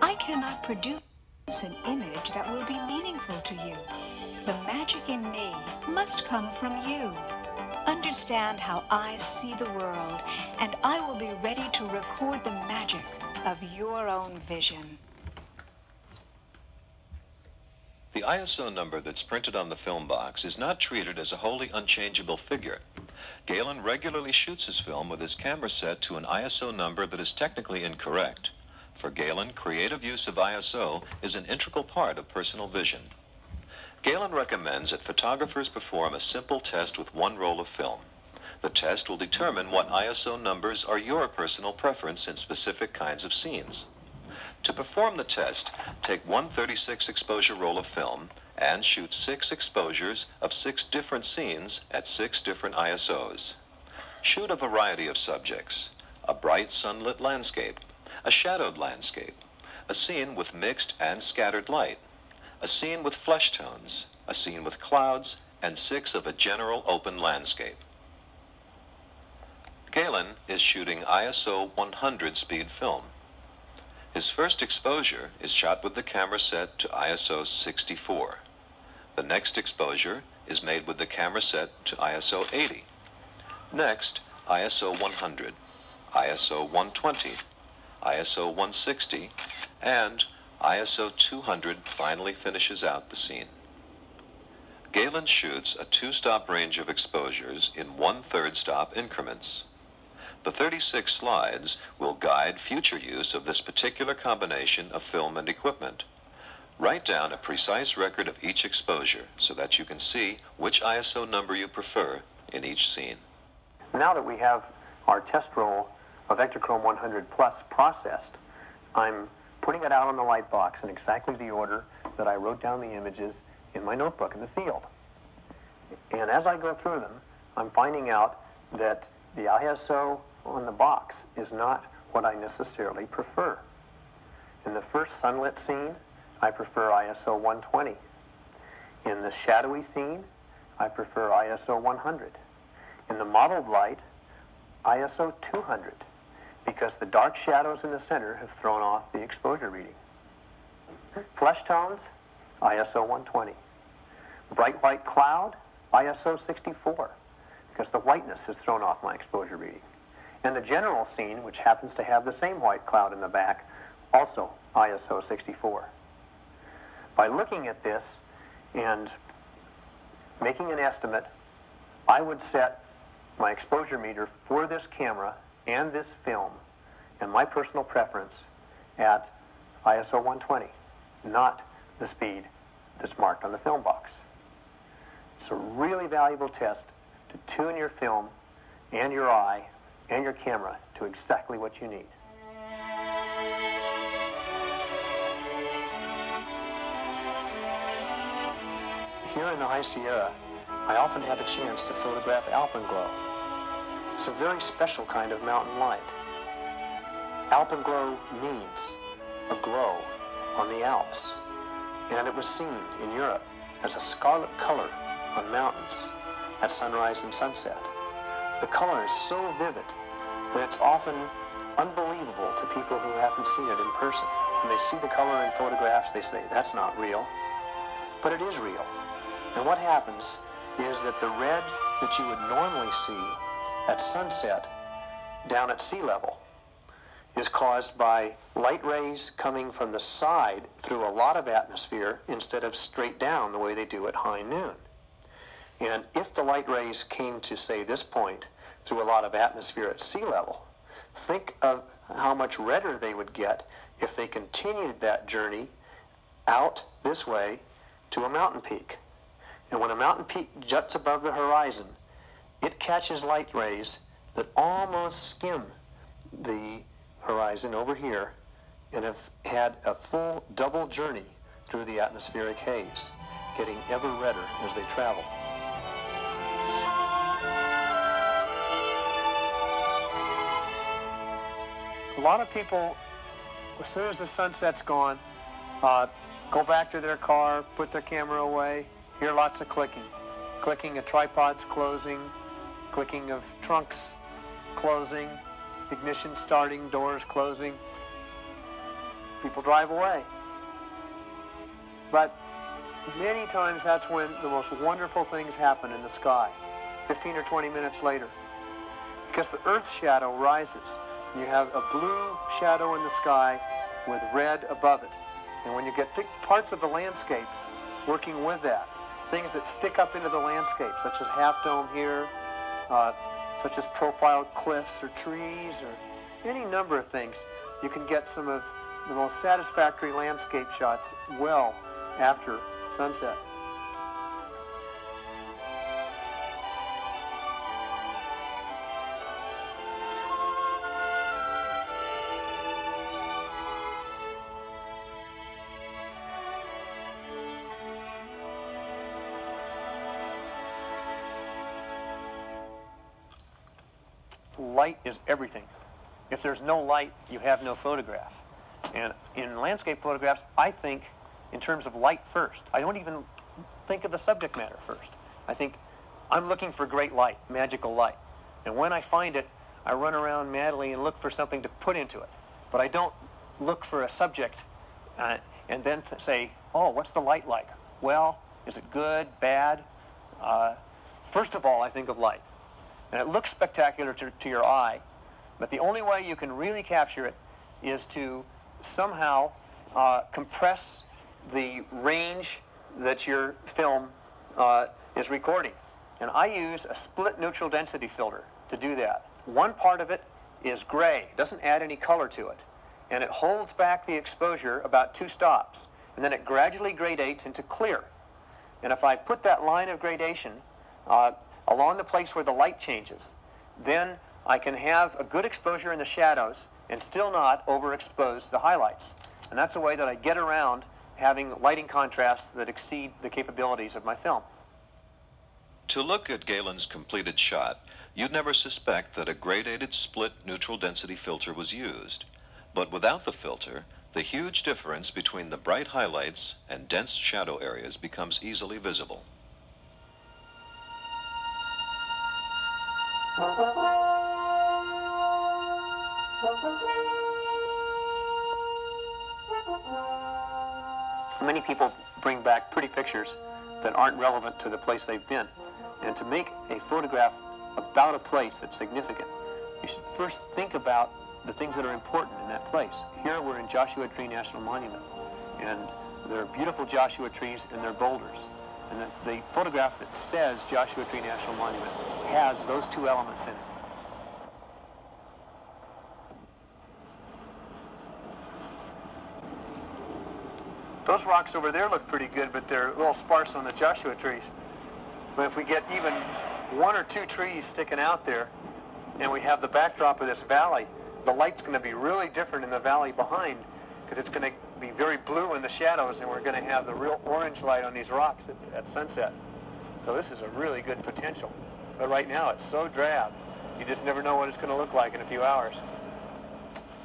I cannot produce an image that will be meaningful to you. The magic in me must come from you. Understand how I see the world, and I will be ready to record the magic of your own vision. The ISO number that's printed on the film box is not treated as a wholly unchangeable figure. Galen regularly shoots his film with his camera set to an ISO number that is technically incorrect. For Galen, creative use of ISO is an integral part of personal vision. Galen recommends that photographers perform a simple test with one roll of film. The test will determine what ISO numbers are your personal preference in specific kinds of scenes. To perform the test, take one 36 exposure roll of film and shoot six exposures of six different scenes at six different ISOs. Shoot a variety of subjects, a bright sunlit landscape, a shadowed landscape, a scene with mixed and scattered light, a scene with flesh tones, a scene with clouds, and six of a general open landscape. Galen is shooting ISO 100 speed film. His first exposure is shot with the camera set to ISO 64. The next exposure is made with the camera set to ISO 80. Next, ISO 100, ISO 120, ISO 160, and ISO 200 finally finishes out the scene. Galen shoots a two-stop range of exposures in one-third stop increments. The 36 slides will guide future use of this particular combination of film and equipment. Write down a precise record of each exposure so that you can see which ISO number you prefer in each scene. Now that we have our test roll of Ektachrome 100 Plus processed, I'm putting it out on the light box in exactly the order that I wrote down the images in my notebook in the field. And as I go through them, I'm finding out that the ISO on the box is not what I necessarily prefer. In the first sunlit scene, I prefer ISO 120. In the shadowy scene, I prefer ISO 100. In the mottled light, ISO 200 because the dark shadows in the center have thrown off the exposure reading. Flesh tones, ISO 120. Bright white cloud, ISO 64, because the whiteness has thrown off my exposure reading. And the general scene, which happens to have the same white cloud in the back, also ISO 64. By looking at this and making an estimate, I would set my exposure meter for this camera and this film and my personal preference at ISO 120, not the speed that's marked on the film box. It's a really valuable test to tune your film and your eye and your camera to exactly what you need. Here in the High Sierra, I often have a chance to photograph alpenglow. It's a very special kind of mountain light. Alpenglow means a glow on the Alps, and it was seen in Europe as a scarlet color on mountains at sunrise and sunset. The color is so vivid that it's often unbelievable to people who haven't seen it in person. When they see the color in photographs, they say, that's not real. But it is real. And what happens is that the red that you would normally see at sunset down at sea level is caused by light rays coming from the side through a lot of atmosphere instead of straight down the way they do at high noon. And if the light rays came to, say, this point through a lot of atmosphere at sea level, think of how much redder they would get if they continued that journey out this way to a mountain peak. And when a mountain peak juts above the horizon, it catches light rays that almost skim the horizon over here and have had a full double journey through the atmospheric haze, getting ever redder as they travel. A lot of people, as soon as the sunset's gone, uh, go back to their car, put their camera away, hear lots of clicking. Clicking of tripods closing, clicking of trunks closing, ignition starting, doors closing. people drive away. But many times that's when the most wonderful things happen in the sky, 15 or 20 minutes later. Because the Earth's shadow rises. And You have a blue shadow in the sky with red above it. And when you get parts of the landscape working with that, things that stick up into the landscape, such as Half Dome here, uh, such as profiled cliffs or trees or any number of things, you can get some of the most satisfactory landscape shots well after sunset. Is everything. If there's no light, you have no photograph. And in landscape photographs, I think in terms of light first. I don't even think of the subject matter first. I think I'm looking for great light, magical light. And when I find it, I run around madly and look for something to put into it. But I don't look for a subject uh, and then th- say, oh, what's the light like? Well, is it good, bad? Uh, first of all, I think of light. And it looks spectacular to, to your eye, but the only way you can really capture it is to somehow uh, compress the range that your film uh, is recording. And I use a split neutral density filter to do that. One part of it is gray, it doesn't add any color to it. And it holds back the exposure about two stops. And then it gradually gradates into clear. And if I put that line of gradation uh, along the place where the light changes, then I can have a good exposure in the shadows and still not overexpose the highlights. And that's a way that I get around having lighting contrasts that exceed the capabilities of my film. To look at Galen's completed shot, you'd never suspect that a gradated split neutral density filter was used. But without the filter, the huge difference between the bright highlights and dense shadow areas becomes easily visible. Many people bring back pretty pictures that aren't relevant to the place they've been. And to make a photograph about a place that's significant, you should first think about the things that are important in that place. Here we're in Joshua Tree National Monument, and there are beautiful Joshua trees and they're boulders. And the, the photograph that says Joshua Tree National Monument has those two elements in it. Those rocks over there look pretty good, but they're a little sparse on the Joshua trees. But if we get even one or two trees sticking out there, and we have the backdrop of this valley, the light's going to be really different in the valley behind, because it's going to be very blue in the shadows, and we're going to have the real orange light on these rocks at, at sunset. So this is a really good potential. But right now, it's so drab, you just never know what it's going to look like in a few hours.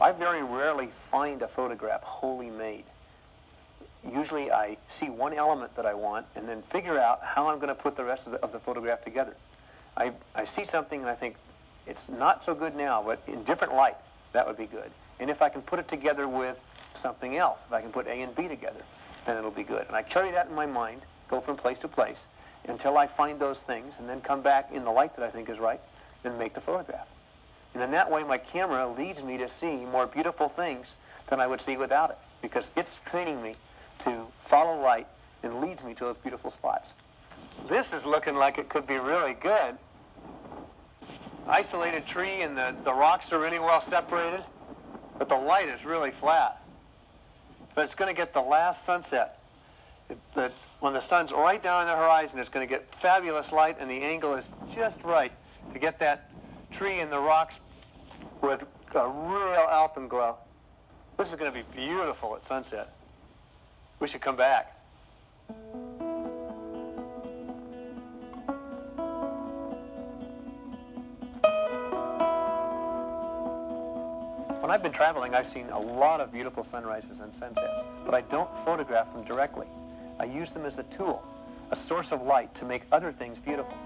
I very rarely find a photograph wholly made usually I see one element that I want and then figure out how I'm going to put the rest of the, of the photograph together. I, I see something and I think it's not so good now, but in different light, that would be good. And if I can put it together with something else, if I can put A and B together, then it'll be good. And I carry that in my mind, go from place to place, until I find those things, and then come back in the light that I think is right, and make the photograph. And in that way, my camera leads me to see more beautiful things than I would see without it, because it's training me to follow light and leads me to those beautiful spots. This is looking like it could be really good. Isolated tree and the, the rocks are really well separated, but the light is really flat. But it's going to get the last sunset. The, when the sun's right down on the horizon, it's going to get fabulous light, and the angle is just right to get that tree and the rocks with a real alpenglow. This is going to be beautiful at sunset. We should come back. When I've been traveling, I've seen a lot of beautiful sunrises and sunsets, but I don't photograph them directly. I use them as a tool, a source of light to make other things beautiful.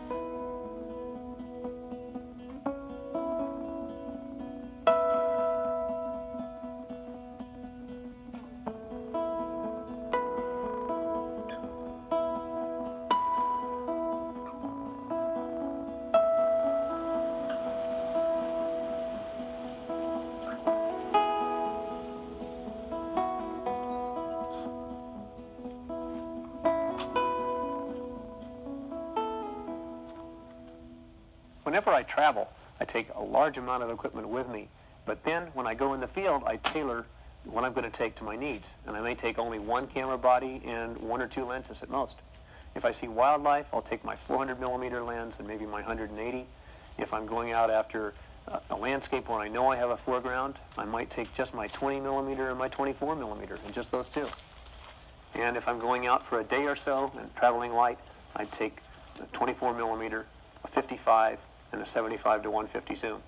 Whenever I travel, I take a large amount of equipment with me, but then when I go in the field, I tailor what I'm going to take to my needs. And I may take only one camera body and one or two lenses at most. If I see wildlife, I'll take my 400 millimeter lens and maybe my 180. If I'm going out after a, landscape where I know I have a foreground, I might take just my 20 millimeter and my 24 millimeter, and just those two. And if I'm going out for a day or so and traveling light, I'd take a 24 millimeter, a 55, and a 75 to 150 zoom.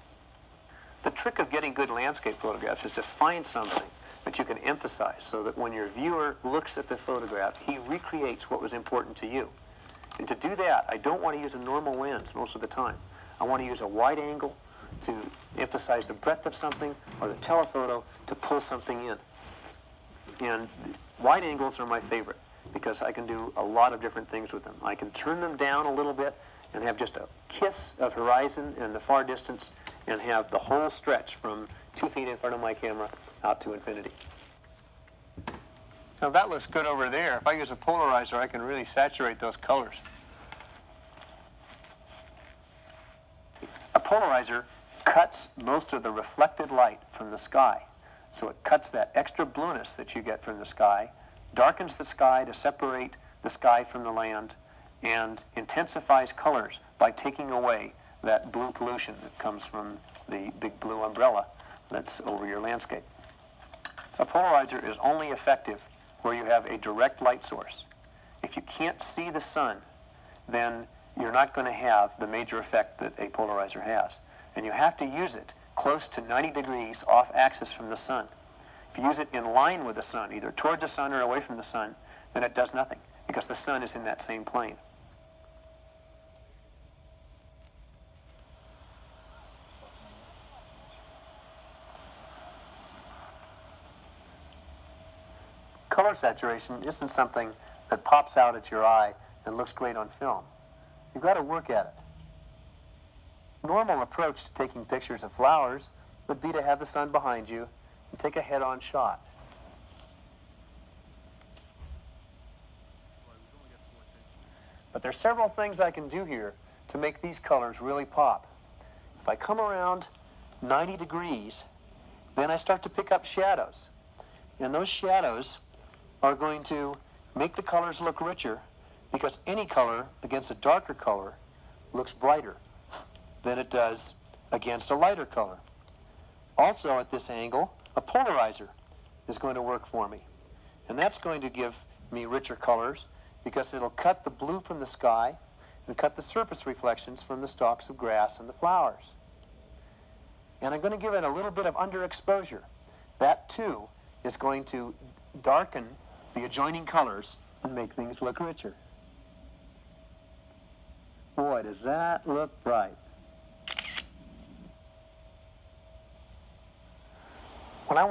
The trick of getting good landscape photographs is to find something that you can emphasize so that when your viewer looks at the photograph, he recreates what was important to you. And to do that, I don't want to use a normal lens most of the time. I want to use a wide angle to emphasize the breadth of something or the telephoto to pull something in. And wide angles are my favorite because I can do a lot of different things with them. I can turn them down a little bit and have just a kiss of horizon in the far distance and have the whole stretch from two feet in front of my camera out to infinity. Now that looks good over there. If I use a polarizer, I can really saturate those colors. A polarizer cuts most of the reflected light from the sky. So it cuts that extra blueness that you get from the sky, darkens the sky to separate the sky from the land, and intensifies colors by taking away that blue pollution that comes from the big blue umbrella that's over your landscape. A polarizer is only effective where you have a direct light source. If you can't see the sun, then you're not going to have the major effect that a polarizer has. And you have to use it close to 90 degrees off axis from the sun. If you use it in line with the sun, either towards the sun or away from the sun, then it does nothing because the sun is in that same plane. Color saturation isn't something that pops out at your eye and looks great on film. You've got to work at it. Normal approach to taking pictures of flowers would be to have the sun behind you and take a head-on shot. But there's several things I can do here to make these colors really pop. If I come around 90 degrees, then I start to pick up shadows. And those shadows are going to make the colors look richer because any color against a darker color looks brighter than it does against a lighter color. Also at this angle, a polarizer is going to work for me. And that's going to give me richer colors because it'll cut the blue from the sky and cut the surface reflections from the stalks of grass and the flowers. And I'm going to give it a little bit of underexposure. That too is going to darken the adjoining colors and make things look richer. Boy, does that look bright. When I